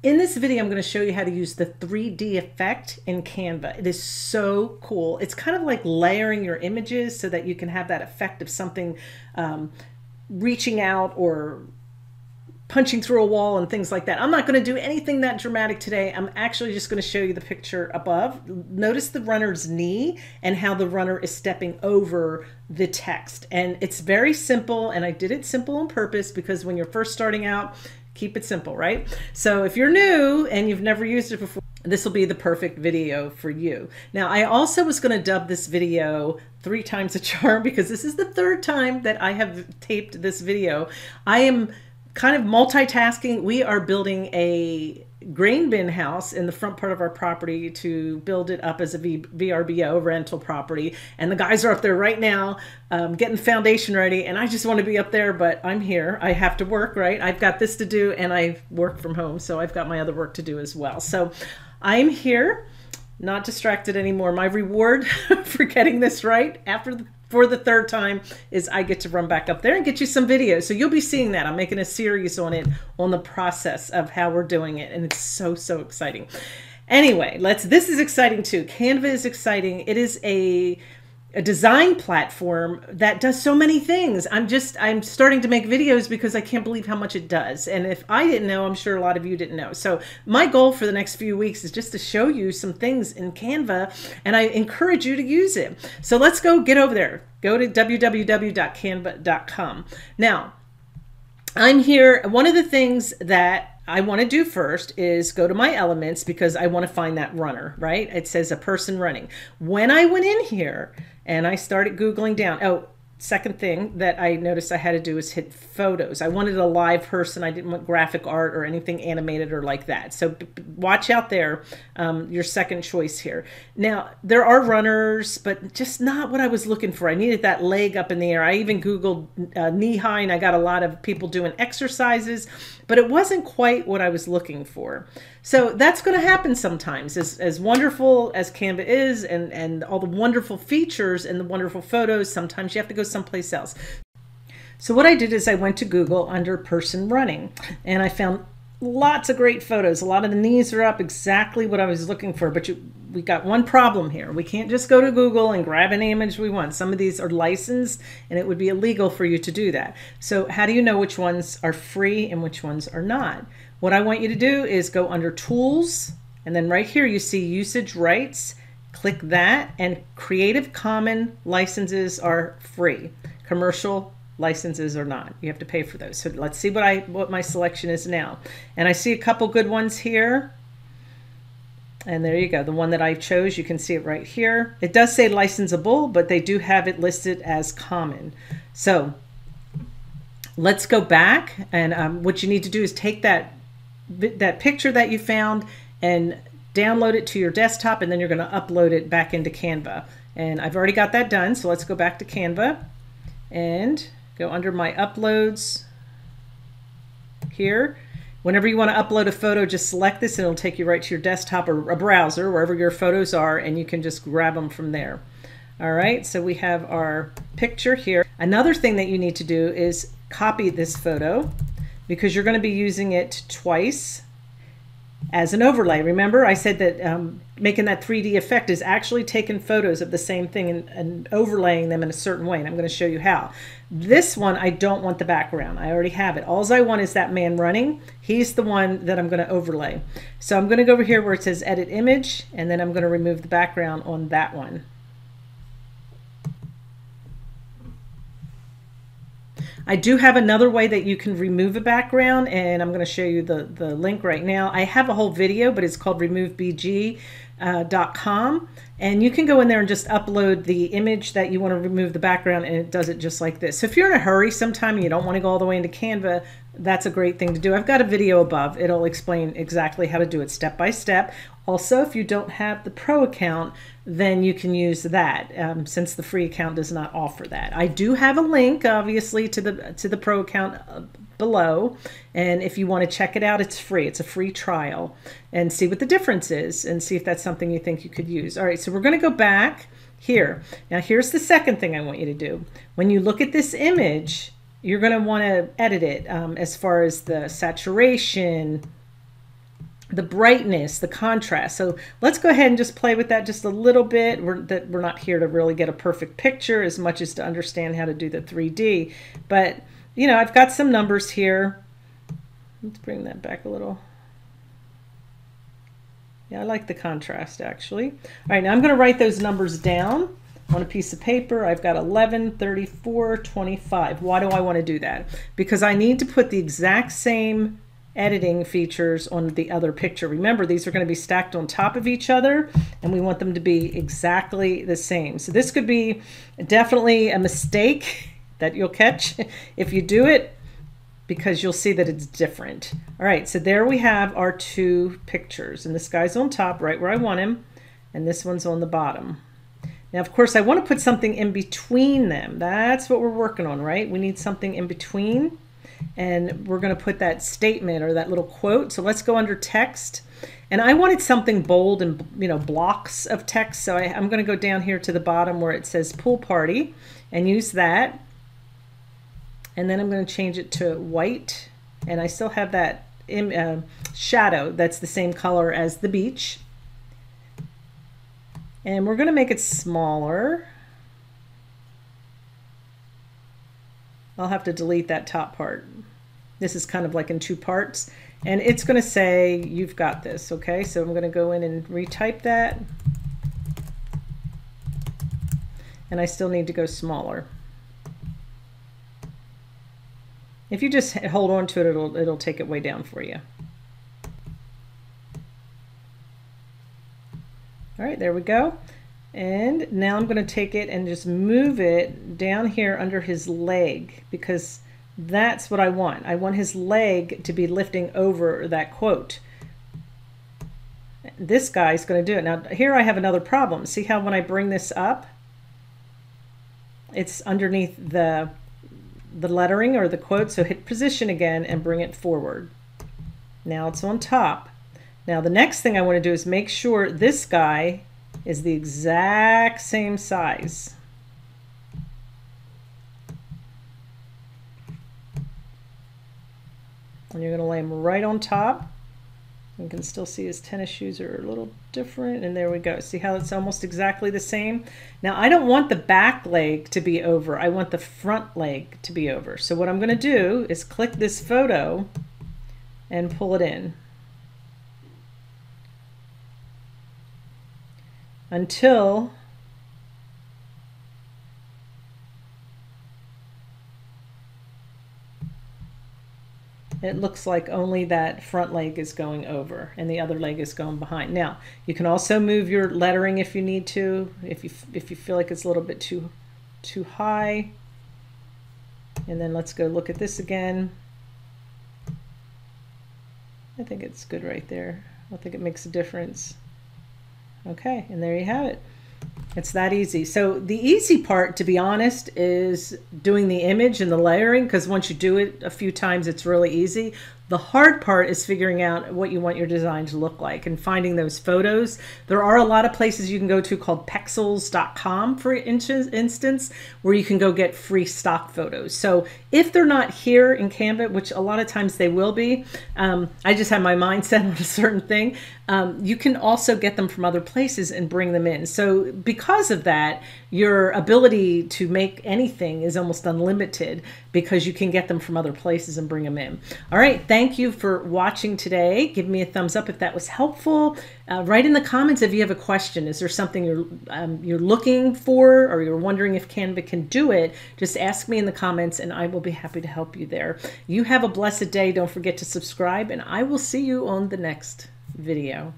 In this video, I'm going to show you how to use the 3D effect in Canva. It is so cool. It's kind of like layering your images so that you can have that effect of something um, reaching out or punching through a wall and things like that. I'm not going to do anything that dramatic today. I'm actually just going to show you the picture above. Notice the runner's knee and how the runner is stepping over the text. And it's very simple, and I did it simple on purpose because when you're first starting out, keep it simple, right? So if you're new and you've never used it before, this will be the perfect video for you. Now, I also was going to dub this video three times a charm because this is the third time that I have taped this video. I am kind of multitasking. We are building a grain bin house in the front part of our property to build it up as a v- VRBO rental property. And the guys are up there right now um, getting foundation ready. And I just want to be up there, but I'm here. I have to work, right? I've got this to do and I work from home. So I've got my other work to do as well. So I'm here, not distracted anymore. My reward for getting this right after the for the third time is I get to run back up there and get you some videos. So you'll be seeing that. I'm making a series on it on the process of how we're doing it and it's so so exciting. Anyway, let's this is exciting too. Canva is exciting. It is a a design platform that does so many things. I'm just I'm starting to make videos because I can't believe how much it does. And if I didn't know, I'm sure a lot of you didn't know. So my goal for the next few weeks is just to show you some things in Canva and I encourage you to use it. So let's go get over there. Go to www.canva.com. Now, I'm here. One of the things that I want to do first is go to my elements because I want to find that runner, right? It says a person running. When I went in here, and I started Googling down. Oh, second thing that I noticed I had to do was hit photos. I wanted a live person. I didn't want graphic art or anything animated or like that. So watch out there, um, your second choice here. Now, there are runners, but just not what I was looking for. I needed that leg up in the air. I even Googled uh, knee high and I got a lot of people doing exercises, but it wasn't quite what I was looking for. So that's going to happen sometimes. As, as wonderful as Canva is and, and all the wonderful features and the wonderful photos, sometimes you have to go someplace else. So what I did is I went to Google under person running and I found lots of great photos. A lot of the knees are up, exactly what I was looking for. But you, we got one problem here. We can't just go to Google and grab any image we want. Some of these are licensed and it would be illegal for you to do that. So how do you know which ones are free and which ones are not? What I want you to do is go under tools and then right here you see usage rights. Click that and Creative Common licenses are free. Commercial licenses are not. You have to pay for those. So let's see what I what my selection is now. And I see a couple good ones here. And there you go. The one that I chose, you can see it right here. It does say licensable, but they do have it listed as common. So let's go back. And um, what you need to do is take that that picture that you found and download it to your desktop and then you're going to upload it back into Canva. And I've already got that done. So let's go back to Canva and go under my uploads here. Whenever you want to upload a photo, just select this and it'll take you right to your desktop or a browser, wherever your photos are, and you can just grab them from there. All right, so we have our picture here. Another thing that you need to do is copy this photo because you're going to be using it twice as an overlay. Remember, I said that um, making that 3D effect is actually taking photos of the same thing and, and, overlaying them in a certain way, and I'm going to show you how. This one, I don't want the background. I already have it. All I want is that man running. He's the one that I'm going to overlay. So I'm going to go over here where it says Edit Image, and then I'm going to remove the background on that one. I do have another way that you can remove a background and I'm going to show you the, the link right now. I have a whole video, but it's called removebg.com uh, and you can go in there and just upload the image that you want to remove the background and it does it just like this. So if you're in a hurry sometime and you don't want to go all the way into Canva, that's a great thing to do. I've got a video above. It'll explain exactly how to do it step by step. Also, if you don't have the pro account, then you can use that um, since the free account does not offer that. I do have a link, obviously, to the to the pro account uh, below, and if you want to check it out, it's free. It's a free trial, and see what the difference is, and see if that's something you think you could use. All right, so we're going to go back here. Now, here's the second thing I want you to do. When you look at this image, you're going to want to edit it um, as far as the saturation the brightness, the contrast. So let's go ahead and just play with that just a little bit. We're, that we're not here to really get a perfect picture as much as to understand how to do the 3D. But, you know, I've got some numbers here. Let's bring that back a little. Yeah, I like the contrast actually. All right, now I'm going to write those numbers down on a piece of paper. I've got 11, 34, 25. Why do I want to do that? Because I need to put the exact same editing features on the other picture. Remember, these are going to be stacked on top of each other, and we want them to be exactly the same. So this could be definitely a mistake that you'll catch if you do it because you'll see that it's different. All right, so there we have our two pictures, and this guy's on top right where I want him, and this one's on the bottom. Now, of course, I want to put something in between them. That's what we're working on, right? We need something in between and we're going to put that statement or that little quote. So let's go under text. And I wanted something bold and you know blocks of text. So I, am going to go down here to the bottom where it says pool party and use that. And then I'm going to change it to white. And I still have that in, uh, shadow that's the same color as the beach. And we're going to make it smaller. I'll have to delete that top part. This is kind of like in two parts. And it's going to say, you've got this, okay? So I'm going to go in and retype that. And I still need to go smaller. If you just hold on to it, it'll, it'll take it way down for you. Right, there we go. And now I'm going to take it and just move it down here under his leg because that's what I want. I want his leg to be lifting over that quote. This guy's going to do it. Now here I have another problem. See how when I bring this up, it's underneath the, the lettering or the quote. So hit position again and bring it forward. Now it's on top. Now the next thing I want to do is make sure this guy is the exact same size. And you're going to lay him right on top. You can still see his tennis shoes are a little different. And there we go. See how it's almost exactly the same? Now, I don't want the back leg to be over. I want the front leg to be over. So what I'm going to do is click this photo and pull it in. Until it looks like only that front leg is going over and the other leg is going behind. Now, you can also move your lettering if you need to, if you, if you feel like it's a little bit too, too high. And then let's go look at this again. I think it's good right there. I think it makes a difference. Okay, and there you have it. It's that easy. So the easy part, to be honest, is doing the image and the layering because once you do it a few times, it's really easy. The hard part is figuring out what you want your design to look like and finding those photos. There are a lot of places you can go to called pexels.com for instance, where you can go get free stock photos. So if they're not here in Canva, which a lot of times they will be, um, I just have my mind set on a certain thing. Um, you can also get them from other places and bring them in. So because of that, your ability to make anything is almost unlimited because you can get them from other places and bring them in. All right, thank you for watching today. Give me a thumbs up if that was helpful. Uh, write in the comments if you have a question. Is there something you're um, you're looking for or you're wondering if Canva can do it? Just ask me in the comments and I will be happy to help you there. You have a blessed day. Don't forget to subscribe and I will see you on the next video.